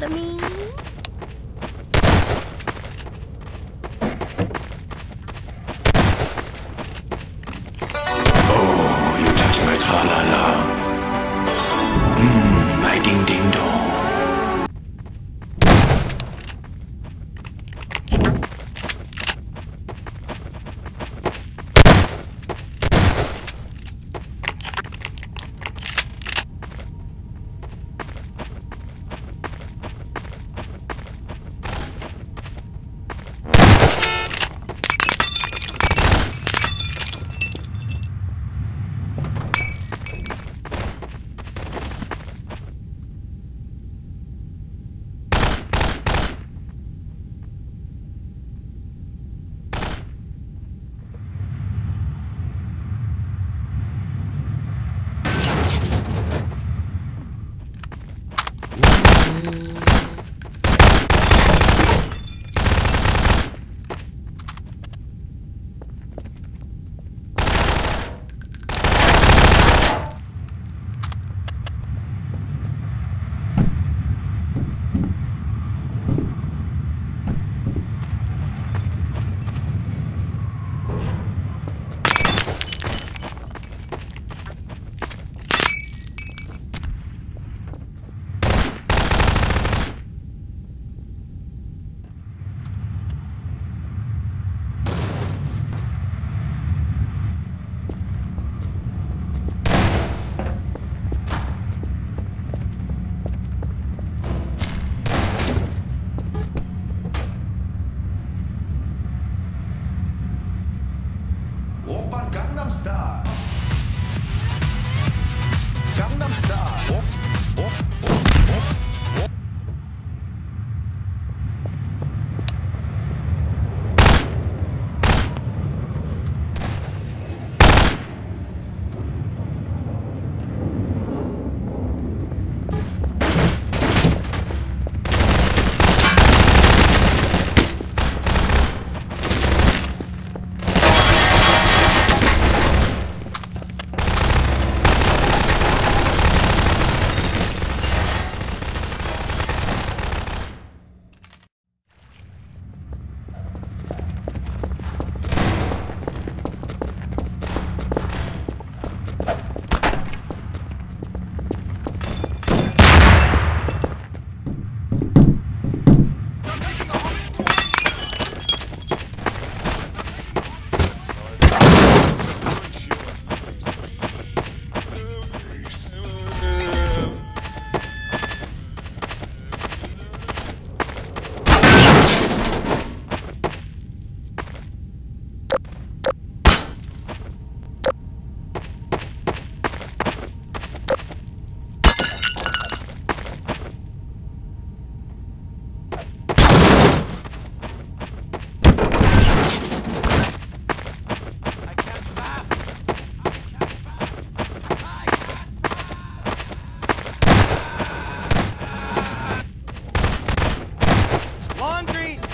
what I mean? 오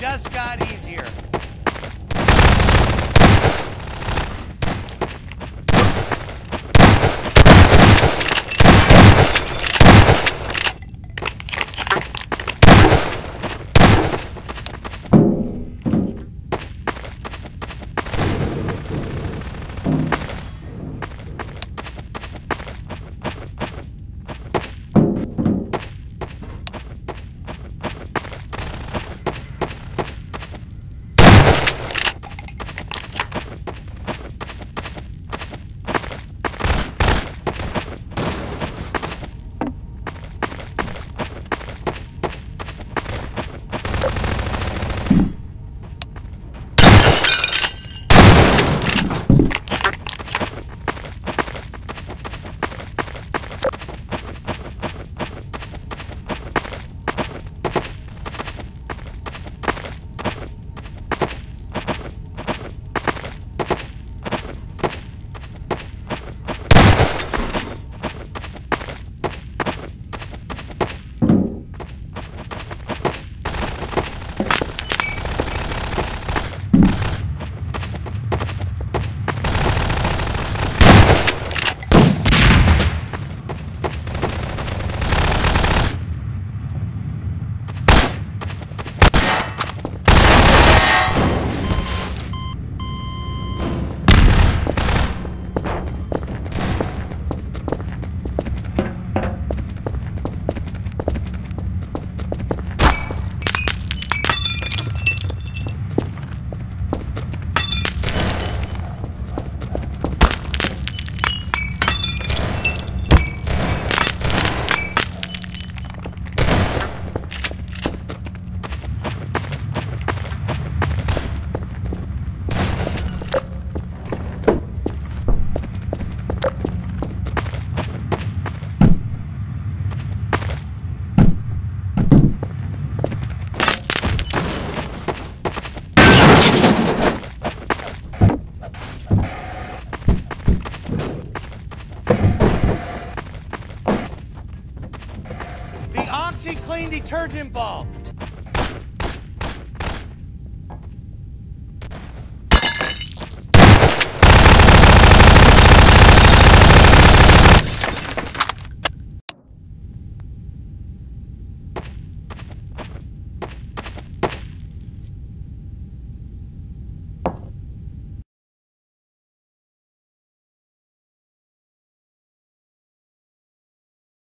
just got easier. The OxyClean detergent ball.